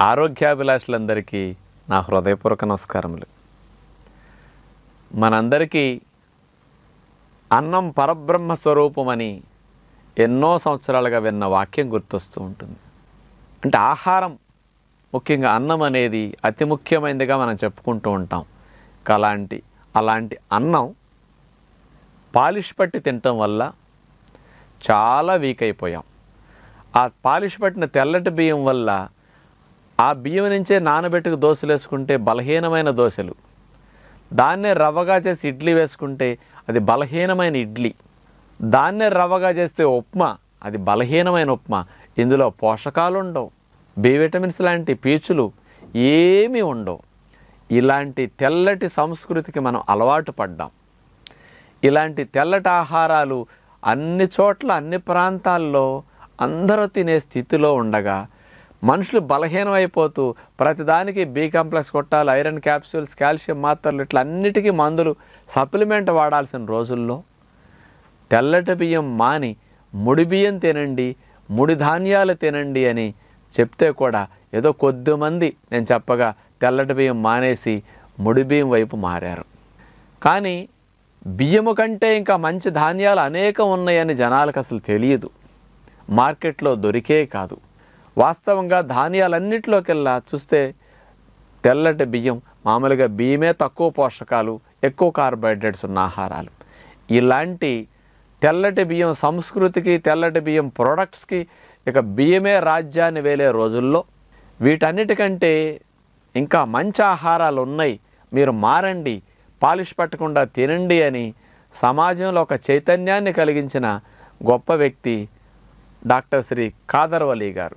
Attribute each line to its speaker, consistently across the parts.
Speaker 1: ఆరోగ్యాభిలాషులందరికీ నా హృదయపూర్వక నమస్కారములు. మనందరికీ అన్నం పరబ్రహ్మ స్వరూపమని ఎన్నో సంవత్సరాలుగా విన్న వాక్యం గుర్తొస్తూ ఉంటుంది. అంటే ఆహారం ముఖ్యంగా అన్నం అనేది అతి ముఖ్యమైనదిగా మనం చెప్పుకుంటూ ఉంటాం. కలాంటి అలాంటి అలాంటి అన్నం పాలిష్ పట్టి తినటం వల్ల చాలా వీక్ అయిపోయాం. ఆ పాలిష్ పట్టిన తెల్లటి బియ్యం వల్ల ఆ బియ్యం నుంచే నానబెట్టుకు దోశలు వేసుకుంటే బలహీనమైన దోశలు. దాన్నే రవ్వగా చేసి ఇడ్లీ వేసుకుంటే అది బలహీనమైన ఇడ్లీ. దాన్నే రవ్వగా చేస్తే ఉప్మా అది బలహీనమైన ఉప్మా. ఇందులో పోషకాలు ఉండవు బి విటమిన్స్ లాంటి పీచులు ఏమీ ఉండవు. ఇలాంటి తెల్లటి సంస్కృతికి మనం అలవాటు పడ్డాం. ఇలాంటి తెల్లటి ఆహారాలు అన్ని చోట్ల అన్ని ప్రాంతాల్లో అందరూ తినే స్థితిలో ఉండగా మనుషులు బలహీనమైపోతూ ప్రతిదానికి బి కాంప్లెక్స్ కొట్టాలి ఐరన్ క్యాప్సూల్స్ కాల్షియం మాత్రలు ఇట్లా అన్నిటికీ మందులు సప్లిమెంట్ వాడాల్సిన రోజుల్లో తెల్లటి బియ్యం మాని ముడి బియ్యం తినండి ముడి ధాన్యాలు తినండి అని చెప్తే కూడా ఏదో కొద్దిమంది నేను చెప్పగా తెల్లటి బియ్యం మానేసి ముడి బియ్యం వైపు మారారు. కానీ బియ్యము కంటే ఇంకా మంచి ధాన్యాలు అనేకం ఉన్నాయని జనాలకు అసలు తెలియదు. మార్కెట్లో దొరికే కాదు. వాస్తవంగా ధాన్యాలన్నింటిలోకెల్లా చూస్తే తెల్లటి బియ్యం మామూలుగా బియ్యమే తక్కువ పోషకాలు ఎక్కువ కార్బోహైడ్రేట్స్ ఉన్న ఆహారాలు. ఇలాంటి తెల్లటి బియ్యం సంస్కృతికి తెల్లటి బియ్యం ప్రొడక్ట్స్కి ఇక బియ్యమే రాజ్యాన్ని వేలే రోజుల్లో. వీటన్నిటికంటే ఇంకా మంచి ఆహారాలు ఉన్నాయి మీరు మారండి పాలిష్ పట్టకుండా తినండి అని సమాజంలో ఒక చైతన్యాన్ని కలిగించిన గొప్ప వ్యక్తి డాక్టర్ శ్రీ ఖాదర్ గారు.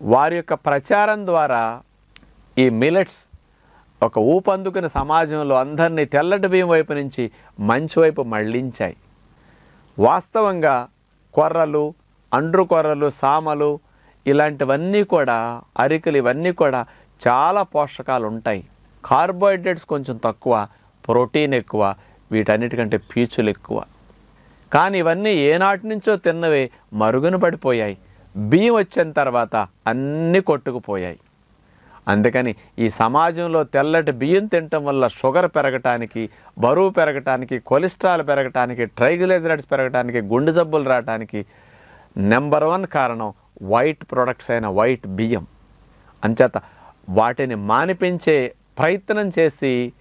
Speaker 1: వారి యొక్క ప్రచారం ద్వారా ఈ మిలెట్స్ ఒక ఊపందుకుని సమాజంలో అందరినీ తెల్లటి బియ్యం వైపు నుంచి మంచి వైపు మళ్ళించాయి వాస్తవంగా కొర్రలు అండ్రు కొర్రలు సామలు ఇలాంటివన్నీ కూడా అరికలు ఇవన్నీ కూడా చాలా పోషకాలు ఉంటాయి కార్బోహైడ్రేట్స్ కొంచెం తక్కువ ప్రోటీన్ ఎక్కువ వీటన్నిటికంటే పీచులు ఎక్కువ కానీ ఇవన్నీ ఏనాటి నుంచో తిన్నవే మరుగున పడిపోయాయి. బియ్యం వచ్చిన తర్వాత అన్నీ కొట్టుకుపోయాయి. అందుకని ఈ సమాజంలో తెల్లటి బియ్యం తినటం వల్ల షుగర్ పెరగటానికి బరువు పెరగటానికి కొలెస్ట్రాల్ పెరగటానికి ట్రైగ్లైజరైడ్స్ పెరగటానికి గుండె జబ్బులు రావటానికి నెంబర్ వన్ కారణం వైట్ ప్రొడక్ట్స్ అయిన వైట్ బియ్యం. అంచేత వాటిని మానిపించే ప్రయత్నం చేసి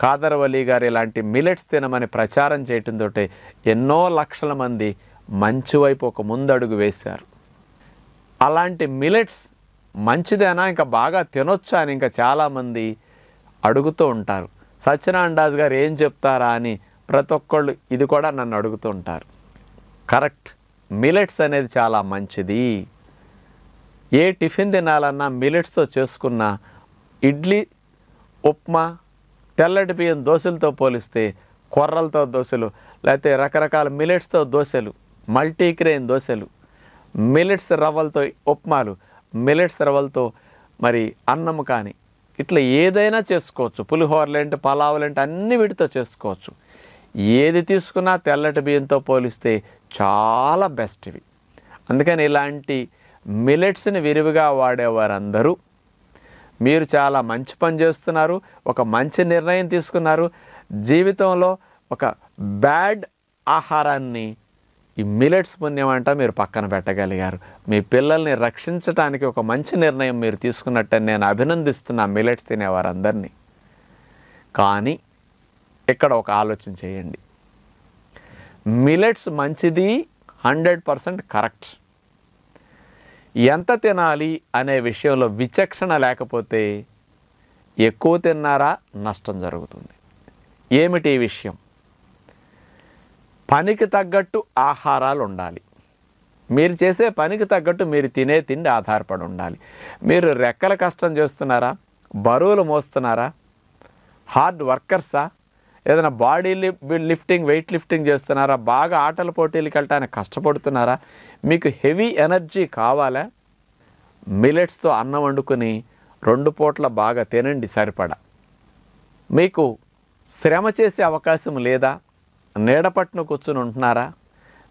Speaker 1: కాదరవల్లి గారు ఇలాంటి మిలెట్స్ తినమని ప్రచారం చేయటంతో ఎన్నో లక్షల మంది మంచి వైపు ఒక ముందడుగు వేశారు. అలాంటి మిలెట్స్ మంచిదేనా? ఇంకా బాగా తినొచ్చా అని ఇంకా చాలామంది అడుగుతూ ఉంటారు. సత్యనారాయణ దాస్ గారు ఏం చెప్తారా అని ప్రతి ఒక్కళ్ళు ఇది కూడా నన్ను అడుగుతూ ఉంటారు. కరెక్ట్. మిలెట్స్ అనేది చాలా మంచిది. ఏ టిఫిన్ తినాలన్నా మిలెట్స్తో చేసుకున్న ఇడ్లీ ఉప్మా తెల్లటి బియ్యం దోశలతో పోలిస్తే కొర్రలతో దోశలు లేకపోతే రకరకాల మిలెట్స్తో దోశలు మల్టీగ్రెయిన్ దోశలు మిలెట్స్ రవ్వలతో ఉప్మాలు మిలెట్స్ రవ్వలతో మరి అన్నం కానీ ఇట్లా ఏదైనా చేసుకోవచ్చు. పులిహోరలేంటి పలావులేంటి అన్ని వీటితో చేసుకోవచ్చు. ఏది తీసుకున్నా తెల్లటి బియ్యంతో పోలిస్తే చాలా బెస్ట్ ఇవి. అందుకని ఇలాంటి మిలెట్స్ని విరివిగా వాడేవారందరూ. మీరు చాలా మంచి పని చేస్తున్నారు ఒక మంచి నిర్ణయం తీసుకున్నారు. జీవితంలో ఒక బ్యాడ్ ఆహారాన్ని ఈ మిలెట్స్ పుణ్యమంట మీరు పక్కన పెట్టగలిగారు. మీ పిల్లల్ని రక్షించడానికి ఒక మంచి నిర్ణయం మీరు తీసుకున్నట్టని నేను అభినందిస్తున్నా మిలెట్స్ తినేవారందరినీ. కానీ ఇక్కడ ఒక ఆలోచన చేయండి. మిలెట్స్ మంచిది హండ్రెడ్ పర్సెంట్ కరెక్ట్. ఎంత తినాలి అనే విషయంలో విచక్షణ లేకపోతే ఎక్కువ తిన్నారా నష్టం జరుగుతుంది. ఏమిటి ఈ విషయం? పనికి తగ్గట్టు ఆహారాలు ఉండాలి. మీరు చేసే పనికి తగ్గట్టు మీరు తినే తిండి ఆధారపడి ఉండాలి. మీరు రెక్కల కష్టం చేస్తున్నారా? బరువులు మోస్తున్నారా? హార్డ్ వర్కర్సా? ఏదైనా బాడీ లిఫ్టింగ్ వెయిట్ లిఫ్టింగ్ చేస్తున్నారా? బాగా ఆటల పోటీలకు వెళ్ళటానికి కష్టపడుతున్నారా? మీకు హెవీ ఎనర్జీ కావాలా? మిలెట్స్తో అన్నం వండుకొని రెండు పూట్ల బాగా తినండి సరిపడా. మీకు శ్రమ చేసే అవకాశం లేదా? నీడపట్టున కూర్చుని ఉంటున్నారా?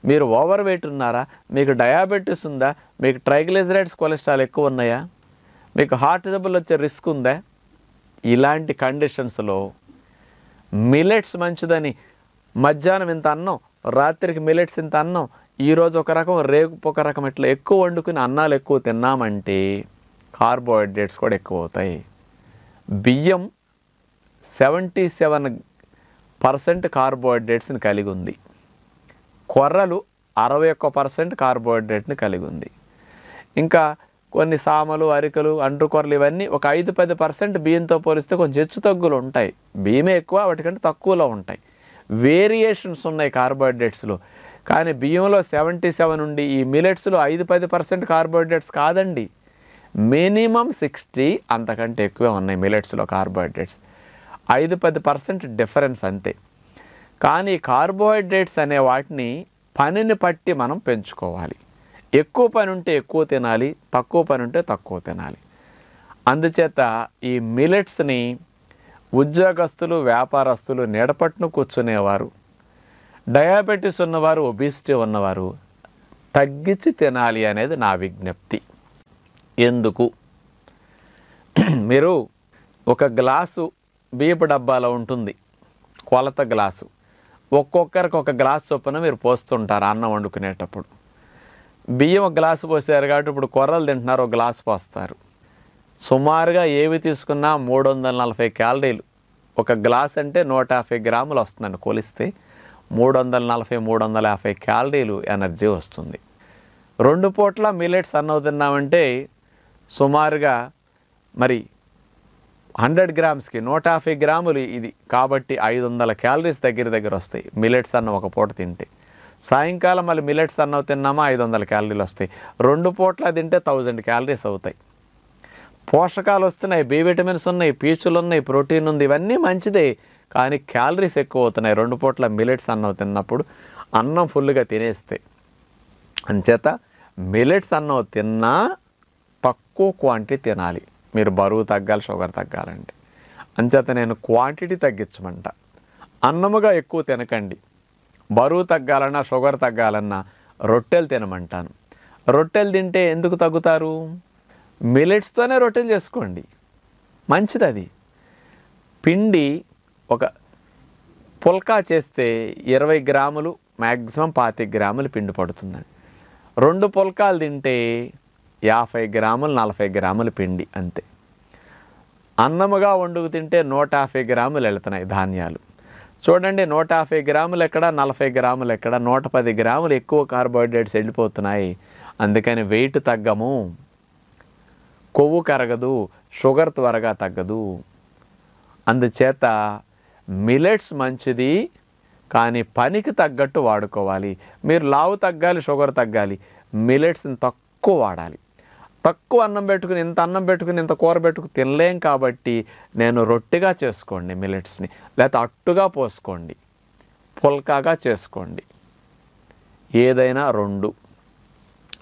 Speaker 1: మీరు ఓవర్ వెయిట్ ఉన్నారా? మీకు డయాబెటీస్ ఉందా? మీకు ట్రైగ్లిజరైడ్స్ కొలెస్ట్రాల్ ఎక్కువ ఉన్నాయా? మీకు హార్ట్ జబ్బులు వచ్చే రిస్క్ ఉందా? ఇలాంటి కండిషన్స్లో మిలెట్స్ మంచిదని మధ్యాహ్నం ఇంత అన్నం రాత్రికి మిలెట్స్ ఇంత అన్నం ఈరోజు ఒక రకం రేపు ఒక రకం ఇట్లా ఎక్కువ వండుకుని అన్నాలు ఎక్కువ తిన్నామంటే కార్బోహైడ్రేట్స్ కూడా ఎక్కువ అవుతాయి. బియ్యం సెవెంటీ సెవెన్ పర్సెంట్ కార్బోహైడ్రేట్స్ని కలిగి ఉంది కొర్రలు అరవై ఒక్క పర్సెంట్ కార్బోహైడ్రేట్ని కలిగి ఉంది ఇంకా కొన్ని సామలు అరికలు అండ్రుకొరలు ఇవన్నీ ఒక ఐదు పది పర్సెంట్ బియ్యంతో పోలిస్తే కొంచెం హెచ్చు తగ్గులు ఉంటాయి. బియ్యమే ఎక్కువ వాటికంటే తక్కువలో ఉంటాయి. వేరియేషన్స్ ఉన్నాయి కార్బోహైడ్రేట్స్లో. కానీ బియ్యంలో సెవెంటీ సెవెన్ ఉండి ఈ మిలెట్స్లో ఐదు పది పర్సెంట్ కార్బోహైడ్రేట్స్ కాదండి. మినిమం సిక్స్టీ అంతకంటే ఎక్కువే ఉన్నాయి మిలెట్స్లో కార్బోహైడ్రేట్స్. ఐదు పది పర్సెంట్ డిఫరెన్స్ అంతే. కానీ కార్బోహైడ్రేట్స్ అనే వాటిని పనిని పట్టి మనం పెంచుకోవాలి. ఎక్కువ పని ఉంటే ఎక్కువ తినాలి తక్కువ పని ఉంటే తక్కువ తినాలి. అందుచేత ఈ మిలెట్స్ని ఉద్యోగస్తులు వ్యాపారస్తులు నీడపట్టును కూర్చునేవారు డయాబెటీస్ ఉన్నవారు ఒబిసిటీ ఉన్నవారు తగ్గించి తినాలి అనేది నా విజ్ఞప్తి. ఎందుకు? మీరు ఒక గ్లాసు బియ్యపు డబ్బాలో ఉంటుంది. కొలత గ్లాసు. ఒక్కొక్కరికి ఒక గ్లాస్ చొప్పున మీరు పోస్తుంటారు అన్నం వండుకునేటప్పుడు. బియ్యం ఒక గ్లాసు పోసారు కాబట్టి ఇప్పుడు కొర్రలు తింటున్నారు ఒక గ్లాసు పోస్తారు. సుమారుగా ఏవి తీసుకున్నా మూడు వందల నలభై క్యాలరీలు. ఒక గ్లాస్ అంటే నూట యాభై గ్రాములు వస్తుందండి కొలిస్తే. మూడు వందల నలభై మూడు వందల యాభై క్యాలరీలు ఎనర్జీ వస్తుంది. రెండు పూట్ల మిలెట్స్ అన్నవు తిన్నామంటే సుమారుగా మరి హండ్రెడ్ గ్రామ్స్కి నూట యాభై గ్రాములు ఇది. కాబట్టి ఐదు వందల క్యాలరీస్ దగ్గర దగ్గర వస్తాయి. మిలెట్స్ అన్నం ఒక పూట తింటే. సాయంకాలం మళ్ళీ మిలెట్స్ అన్నవి తిన్నామా ఐదు వందల క్యాలరీలు వస్తాయి. రెండు పూట్ల తింటే థౌజండ్ క్యాలరీస్ అవుతాయి. పోషకాలు వస్తున్నాయి బి విటమిన్స్ ఉన్నాయి పీచులు ఉన్నాయి ప్రోటీన్ ఉంది ఇవన్నీ మంచిదే. కానీ క్యాలరీస్ ఎక్కువ అవుతున్నాయి. రెండు పూట్ల మిలెట్స్ అన్నం తిన్నప్పుడు అన్నం ఫుల్గా తినేస్తే. అంచేత మిలెట్స్ అన్నం తిన్నా తక్కువ క్వాంటిటీ తినాలి. మీరు బరువు తగ్గాలి షుగర్ తగ్గాలంటే అంచేత నేను క్వాంటిటీ తగ్గించమంట. అన్నముగా ఎక్కువ తినకండి. బరువు తగ్గాలన్నా షుగర్ తగ్గాలన్నా రొట్టెలు తినమంటాను. రొట్టెలు తింటే ఎందుకు తగ్గుతారు? మిలెట్స్తోనే రొట్టెలు చేసుకోండి. మంచిది అది పిండి ఒక పుల్కా చేస్తే ఇరవై గ్రాములు మ్యాక్సిమం పాతిక గ్రాములు పిండి పడుతుందండి. రెండు పుల్కాలు తింటే యాభై గ్రాములు నలభై గ్రాములు పిండి అంతే. అన్నముగా వండుకు తింటే నూట యాభై గ్రాములు వెళుతున్నాయి ధాన్యాలు. చూడండి నూట యాభై గ్రాములు ఎక్కడ నలభై గ్రాములు ఎక్కడ నూట పది గ్రాములు ఎక్కువ కార్బోహైడ్రేట్స్ వెళ్ళిపోతున్నాయి. అందుకని వెయిట్ తగ్గము. కొవ్వు కరగదు షుగర్ త్వరగా తగ్గదు. అందుచేత మిలెట్స్ మంచిది కానీ పనికి తగ్గట్టు వాడుకోవాలి. మీరు లావు తగ్గాలి షుగర్ తగ్గాలి మిలెట్స్ని తక్కువ వాడాలి. తక్కువ అన్నం పెట్టుకుని ఇంత అన్నం పెట్టుకుని ఇంత కూర పెట్టుకుని తినలేం కాబట్టి నేను రొట్టెగా చేసుకోండి మిలెట్స్ని లేకపోతే అట్టుగా పోసుకోండి. పుల్కాగా చేసుకోండి. ఏదైనా రెండు.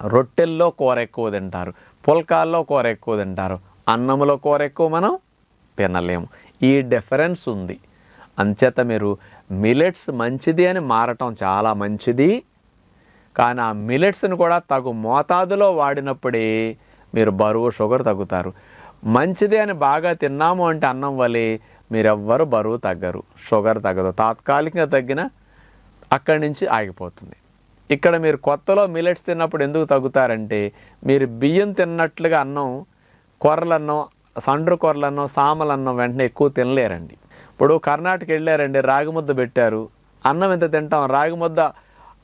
Speaker 1: రొట్టెల్లో కూర ఎక్కువ తింటారు. పుల్కాల్లో కూర ఎక్కువ తింటారు. అన్నంలో కూర ఎక్కువ మనం తినలేము. ఈ డిఫరెన్స్ ఉంది. అంచేత మీరు మిలెట్స్ మంచిది అని మారటం చాలా మంచిది. కానీ ఆ మిలెట్స్ని కూడా తగు మోతాదులో వాడినప్పుడే మీరు బరువు షుగర్ తగ్గుతారు. మంచిది అని బాగా తిన్నాము అంటే అన్నం వలె మీరెవ్వరు బరువు తగ్గరు షుగర్ తగ్గదు. తాత్కాలికంగా తగ్గిన అక్కడి నుంచి ఆగిపోతుంది. ఇక్కడ మీరు కొత్తలో మిలెట్స్ తిన్నప్పుడు ఎందుకు తగ్గుతారంటే మీరు బియ్యం తిన్నట్లుగా అన్నం కొర్రలన్నం సండ్రు కొర్రలన్నం సామలన్నం వెంటనే ఎక్కువ తినలేరండి. ఇప్పుడు కర్ణాటక వెళ్ళారండి రాగి ముద్ద పెట్టారు. అన్నం ఎంత తింటాం? రాగి ముద్ద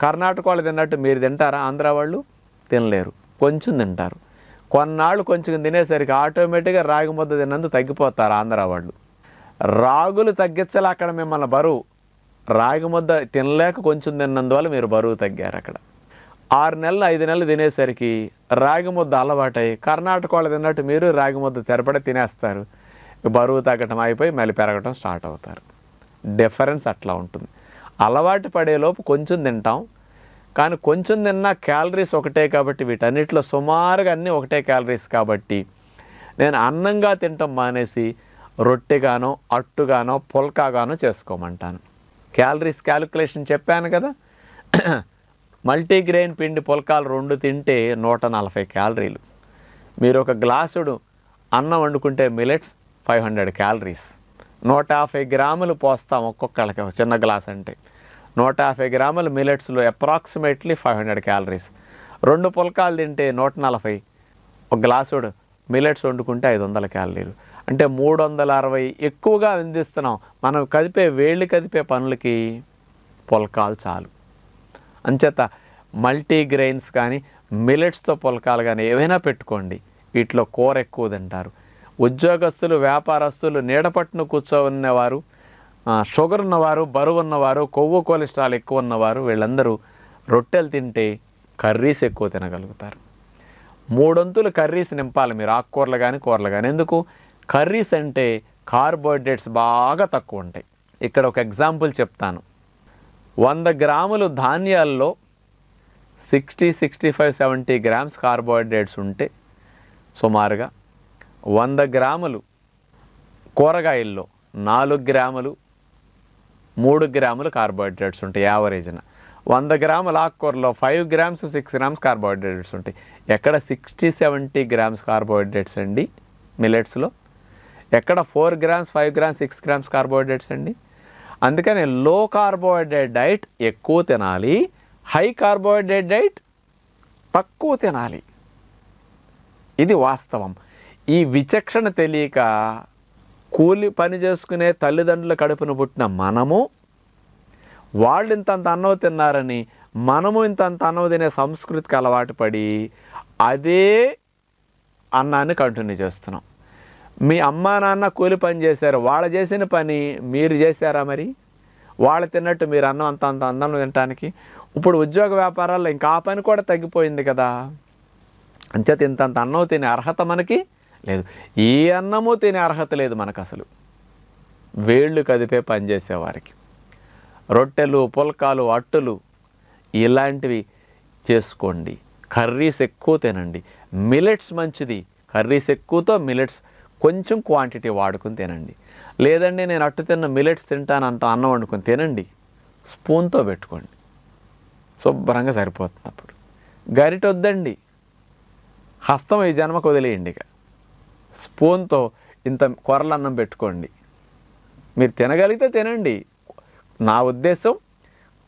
Speaker 1: కర్ణాటక వాళ్ళు తిన్నట్టు మీరు తింటారా? ఆంధ్ర వాళ్ళు తినలేరు. కొంచెం తింటారు. కొన్నాళ్ళు కొంచెం తినేసరికి ఆటోమేటిక్గా రాగి ముద్ద తిన్నందుకు తగ్గిపోతారు ఆంధ్ర వాళ్ళు. రాగులు తగ్గించాలి అక్కడ మిమ్మల్ని బరువు. రాగి ముద్ద తినలేక కొంచెం తిన్నందువల్ల మీరు బరువు తగ్గారు అక్కడ. ఆరు నెలలు ఐదు నెలలు తినేసరికి రాగి ముద్ద అలవాటై కర్ణాటక వాళ్ళు తిన్నట్టు మీరు రాగి ముద్ద తెరపడి తినేస్తారు. బరువు తగ్గటం అయిపోయి మళ్ళీ పెరగటం స్టార్ట్ అవుతారు. డిఫరెన్స్ అట్లా ఉంటుంది. అలవాటు పడేలోపు కొంచెం తింటాం. కానీ కొంచెం తిన్నా క్యాలరీస్ ఒకటే కాబట్టి వీటన్నిటిలో సుమారుగా అన్నీ ఒకటే క్యాలరీస్ కాబట్టి నేను అన్నంగా తింటాం మానేసి రొట్టెగానో అట్టుగానో పుల్కాగానో చేసుకోమంటాను. క్యాలరీస్ క్యాలిక్యులేషన్ చెప్పాను కదా? మల్టీగ్రెయిన్ పిండి పుల్కాలు రెండు తింటే నూట నలభై క్యాలరీలు మీరు ఒక గ్లాసుడు అన్నం వండుకుంటే మిలెట్స్ ఫైవ్ హండ్రెడ్ క్యాలరీస్ నూట యాభై గ్రాములు పోస్తాం ఒక్కొక్కళ్ళకి చిన్న గ్లాస్ అంటే నూట యాభై గ్రాములు మిలెట్స్లో అప్రాక్సిమేట్లీ ఫైవ్ హండ్రెడ్ క్యాలరీస్ రెండు పుల్కాలు తింటే నూట నలభై. ఒక గ్లాసుడు మిలెట్స్ వండుకుంటే ఐదు వందల క్యాలరీలు. అంటే మూడు వందల అరవై ఎక్కువగా అందిస్తున్నాం మనం కదిపే వేళ్ళు కదిపే పనులకి పులకాలు చాలు. అంచేత మల్టీగ్రెయిన్స్ కానీ మిలెట్స్తో పులకాలు కానీ ఏవైనా పెట్టుకోండి. వీటిలో కూర ఎక్కువ తింటారు. ఉద్యోగస్తులు వ్యాపారస్తులు నీడపట్టును కూర్చోన్నవారు షుగర్ ఉన్నవారు బరువు ఉన్నవారు కొవ్వు కొలెస్ట్రాల్ ఎక్కువ ఉన్నవారు వీళ్ళందరూ రొట్టెలు తింటే కర్రీస్ ఎక్కువ తినగలుగుతారు. మూడొంతులు కర్రీస్ నింపాలి మీరు ఆకుకూరలు కానీ కూరలు కానీ ఎందుకు? కర్రీస్ అంటే కార్బోహైడ్రేట్స్ బాగా తక్కువ ఉంటాయి. ఇక్కడ ఒక ఎగ్జాంపుల్ చెప్తాను. వంద గ్రాములు ధాన్యాల్లో sixty sixty five seventy grams carbohydrates ఉంటే సుమారుగా వంద గ్రాములు కూరగాయల్లో నాలుగు గ్రాములు మూడు గ్రాములు కార్బోహైడ్రేట్స్ ఉంటాయి యావరేజ్న. వంద గ్రాముల ఆకుకూరలో five grams six grams carbohydrates ఉంటాయి. ఎక్కడ సిక్స్టీ సెవెంటీ గ్రామ్స్ కార్బోహైడ్రేట్స్ అండి మిలెట్స్లో ఎక్కడ four grams five grams six grams carbohydrates అండి? అందుకని లో కార్బోహైడ్రేట్ డైట్ ఎక్కువ తినాలి హై కార్బోహైడ్రేట్ డైట్ తక్కువ తినాలి. ఇది వాస్తవం. ఈ విచక్షణ తెలియక కూలి పని చేసుకునే తల్లిదండ్రుల కడుపున పుట్టిన మనము వాళ్ళు ఇంతంత అన్నం తిన్నారని మనము ఇంతంత అన్నం తినే సంస్కృతికి అలవాటు పడి అదే అన్నాన్ని కంటిన్యూ చేస్తున్నాం. మీ అమ్మా నాన్న కూలి పని చేశారు వాళ్ళు చేసిన పని మీరు చేశారా మరి? వాళ్ళు తిన్నట్టు మీరు అన్నం అంత అంత అన్నం తినటానికి? ఇప్పుడు ఉద్యోగ వ్యాపారాల్లో ఇంకా ఆ పని కూడా తగ్గిపోయింది కదా. అంచేత ఇంతంత అన్నం తినే అర్హత మనకి లేదు. ఈ అన్నము తినే అర్హత లేదు మనకు అసలు వేళ్ళు కదిపే పని చేసేవారికి. రొట్టెలు పుల్కాలు అట్టులు ఇలాంటివి చేసుకోండి. కర్రీస్ ఎక్కువ తినండి. మిలెట్స్ మంచిది. కర్రీస్ ఎక్కువతో మిలెట్స్ కొంచెం క్వాంటిటీ వాడుకుని తినండి. లేదండి నేను అట్టు తిన్న మిలెట్స్ తింటాను అంట అన్నం వండుకొని తినండి. స్పూన్తో పెట్టుకోండి. శుభ్రంగా సరిపోతుంది అప్పుడు. గరిట వద్దండి హస్తం ఈ జన్మకు వదిలేయండి ఇక. స్పూన్తో ఇంత కొరలన్నం పెట్టుకోండి. మీరు తినగలిగితే తినండి. నా ఉద్దేశం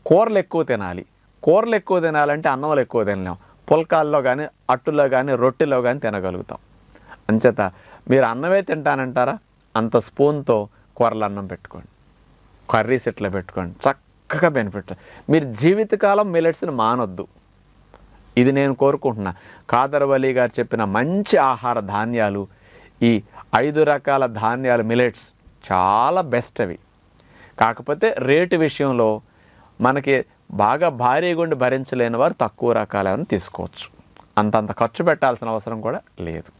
Speaker 1: కూరలు ఎక్కువ తినాలి. కూరలు ఎక్కువ తినాలంటే అన్నంలో ఎక్కువ తినలేం. పుల్కాల్లో కానీ అట్టులో కానీ రొట్టెలో కానీ తినగలుగుతాం. అంచేత మీరు అన్నమే తింటానంటారా? అంత స్పూన్తో కూరలు అన్నం పెట్టుకోండి. కర్రీస్ ఇట్లా పెట్టుకోండి. చక్కగా బెనిఫిట్. మీరు జీవితకాలం మిలెట్స్ని మానొద్దు. ఇది నేను కోరుకుంటున్నా. కాదర్వలి గారు చెప్పిన మంచి ఆహార ధాన్యాలు ఈ ఐదు రకాల ధాన్యాలు మిలెట్స్ చాలా బెస్ట్ అవి. కాకపోతే రేటు విషయంలో మనకి బాగా భారీ గుండి భరించలేని వారు తక్కువ రకాలను తీసుకోవచ్చు. అంతంత ఖర్చు పెట్టాల్సిన అవసరం కూడా లేదు.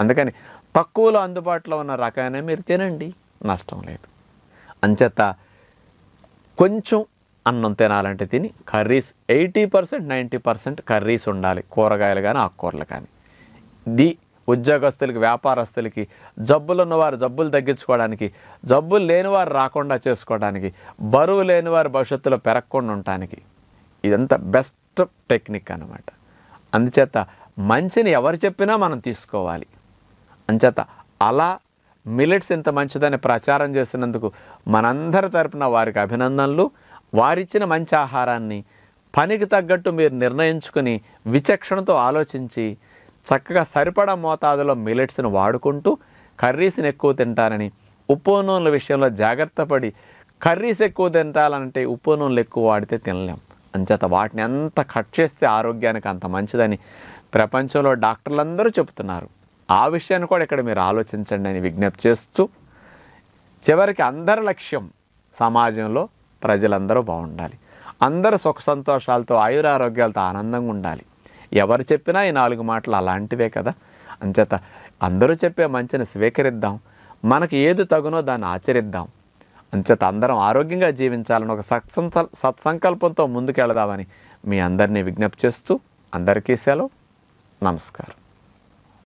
Speaker 1: అందుకని తక్కువలో అందుబాటులో ఉన్న రకాన్ని మీరు తినండి నష్టం లేదు. అంచేత కొంచెం అన్నం తినాలంటే తిని curries eighty percent ninety percent curries ఉండాలి కూరగాయలు కానీ ఆకుకూరలు కానీ ది ఉద్యోగస్తులకి వ్యాపారస్తులకి జబ్బులు ఉన్నవారు జబ్బులు తగ్గించుకోవడానికి జబ్బులు లేనివారు రాకుండా చేసుకోవడానికి బరువు లేనివారు భవిష్యత్తులో పెరగకుండా ఉండటానికి ఇదంతా బెస్ట్ టెక్నిక్ అనమాట అందుచేత మంచిని ఎవరు చెప్పినా మనం తీసుకోవాలి. అంచేత అలా మిలెట్స్ ఇంత మంచిదని ప్రచారం చేసినందుకు మనందరి తరపున వారికి అభినందనలు. వారిచ్చిన మంచి ఆహారాన్ని పనికి తగ్గట్టు మీరు నిర్ణయించుకుని విచక్షణతో ఆలోచించి చక్కగా సరిపడా మోతాదులో మిలెట్స్ని వాడుకుంటూ కర్రీస్ని ఎక్కువ తింటారని ఉప్పు నూనెల విషయంలో జాగ్రత్త పడి కర్రీస్ ఎక్కువ తింటాలంటే ఉప్పు నూనెలు ఎక్కువ వాడితే తినలేం. అంచేత వాటిని ఎంత కట్ చేస్తే ఆరోగ్యానికి అంత మంచిదని ప్రపంచంలో డాక్టర్లందరూ చెబుతున్నారు. ఆ విషయాన్ని కూడా ఇక్కడ మీరు ఆలోచించండి అని విజ్ఞప్తి చేస్తూ చివరికి అందరి లక్ష్యం సమాజంలో ప్రజలందరూ బాగుండాలి. అందరూ సుఖ సంతోషాలతో ఆయురారోగ్యాలతో ఆనందంగా ఉండాలి. ఎవరు చెప్పినా ఈ నాలుగు మాటలు అలాంటివే కదా. అంచేత అందరూ చెప్పే మంచిని స్వీకరిద్దాం. మనకి ఏది తగునో దాన్ని ఆచరిద్దాం. అంచేత అందరం ఆరోగ్యంగా జీవించాలని ఒక సత్సంత సత్సంకల్పంతో ముందుకెళదామని మీ అందరినీ విజ్ఞప్తి చేస్తూ అందరికీ సెలవు. నమస్కారం.